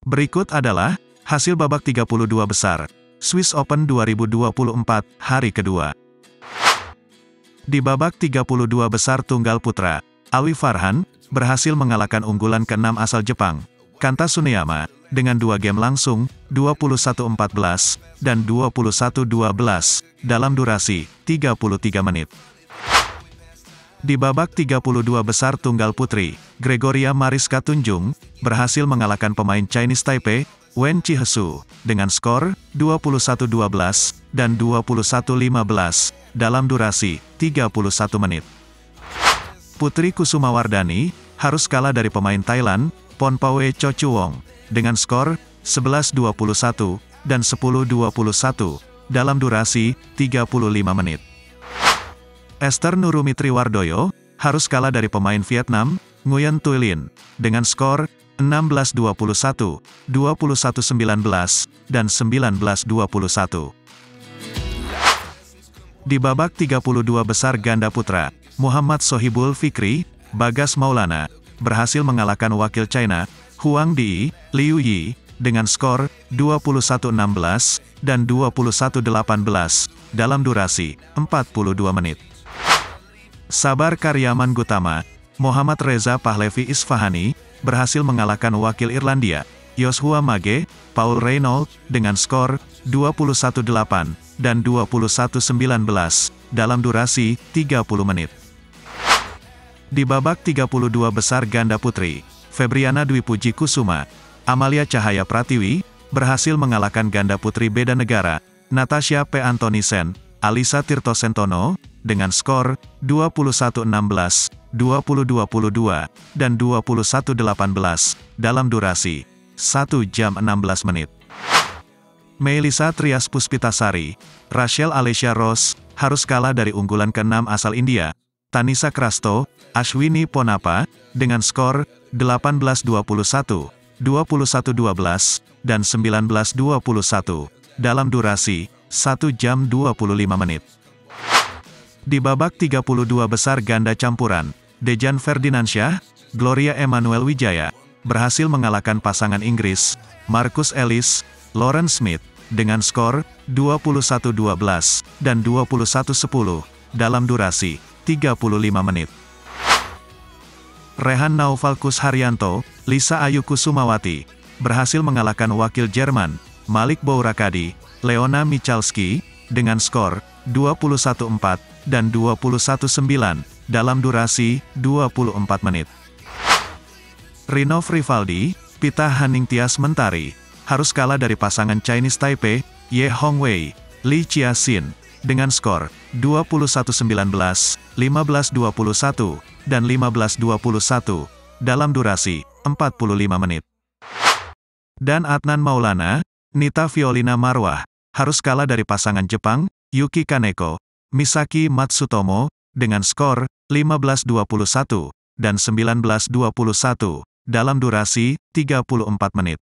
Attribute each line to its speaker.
Speaker 1: Berikut adalah hasil babak 32 besar Swiss Open 2024 hari kedua. Di babak 32 besar tunggal putra, Awi Farhan berhasil mengalahkan unggulan ke-6 asal Jepang, Kanta Suneyama, dengan dua game langsung, 21-14, dan 21-12, dalam durasi 33 menit. Di babak 32 besar tunggal putri, Gregoria Mariska Tunjung, berhasil mengalahkan pemain Chinese Taipei, Wen Chihesu, dengan skor 21-12 dan 21-15, dalam durasi 31 menit. Putri Kusuma Wardani, harus kalah dari pemain Thailand, Ponpawe Chochuwong, dengan skor 11-21 dan 10-21, dalam durasi 35 menit. Esther Nurumitri Wardoyo, harus kalah dari pemain Vietnam, Nguyen Thuy Lin, dengan skor 16-21, 21-19, dan 19-21. Di babak 32 besar ganda putra, Muhammad Sohibul Fikri, Bagas Maulana, berhasil mengalahkan wakil China, Huang Di, Liu Yi, dengan skor 21-16 dan 21-18 dalam durasi 42 menit. Sabar Karyaman Gutama, Muhammad Reza Pahlevi Isfahani, berhasil mengalahkan wakil Irlandia, Joshua Mage, Paul Reynolds, dengan skor 21-8 dan 21-19 dalam durasi 30 menit. Di babak 32 besar ganda putri, Febriana Dwi Puji Kusuma, Amalia Cahaya Pratiwi, berhasil mengalahkan ganda putri beda negara, Natasha P. Antonisen, Alisa Tirto Sentono, dengan skor 21-16, 20-22, dan 21-18, dalam durasi 1 jam 16 menit. Melisa Trias Puspitasari, Rachel Alicia Ross, harus kalah dari unggulan ke-6 asal India, Tanisa Krasto, Ashwini Ponapa, dengan skor 18-21, 21-12, dan 19-21, dalam durasi 1 jam 25 menit. Di babak 32 besar ganda campuran, Dejan Ferdinandsyah, Gloria Emmanuel Wijaya, berhasil mengalahkan pasangan Inggris, Marcus Ellis, Lauren Smith, dengan skor 21-12 dan 21-10 dalam durasi 35 menit. Rehan Naufalkus Haryanto, Lisa Ayu Kusumawati, berhasil mengalahkan wakil Jerman, Malik Bourakadi, Leona Michalski, dengan skor 21-4 dan 21-9, dalam durasi 24 menit. Rinov Rivaldi, Pita Haningtyas Mentari, harus kalah dari pasangan Chinese Taipei, Ye Hongwei, Li Chia-sin, dengan skor 21-19, 15-21, dan 15-21, dalam durasi 45 menit. Dan Adnan Maulana, Nita Violina Marwah, harus kalah dari pasangan Jepang, Yuki Kaneko, Misaki Matsutomo, dengan skor 15-21 dan 19-21 dalam durasi 34 menit.